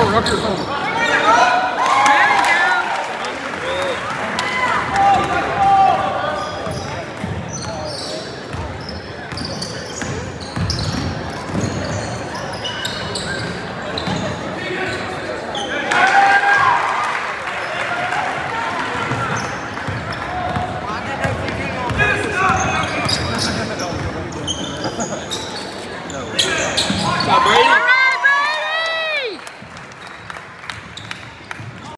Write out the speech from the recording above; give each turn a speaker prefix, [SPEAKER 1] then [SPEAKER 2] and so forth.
[SPEAKER 1] over, Rutgers over. Ha ha